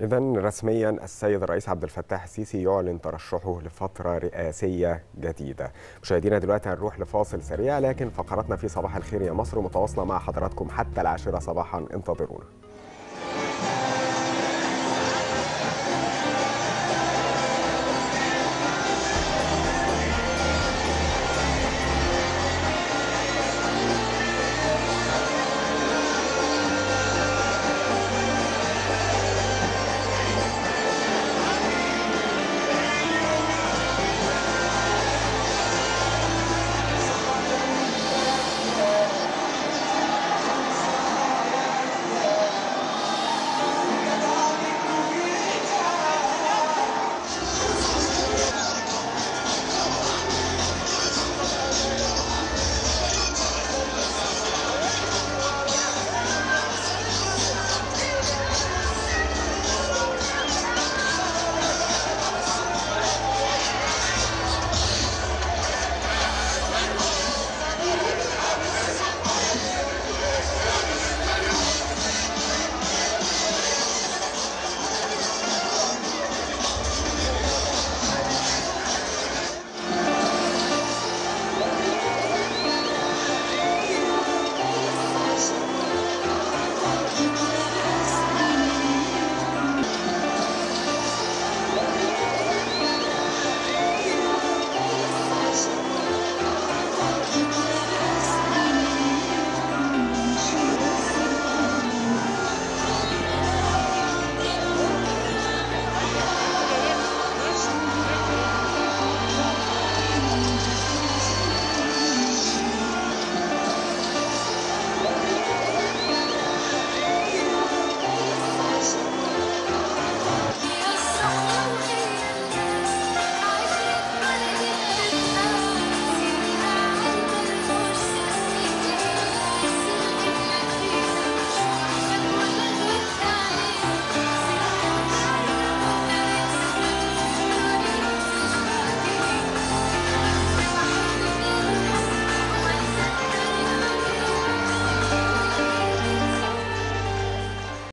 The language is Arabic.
إذا رسميا السيد الرئيس عبد الفتاح السيسي يعلن ترشحه لفترة رئاسية جديدة. مشاهدينا دلوقتي هنروح لفاصل سريع لكن فقراتنا في صباح الخير يا مصر متواصلة مع حضراتكم حتى العاشرة صباحا انتظرونا.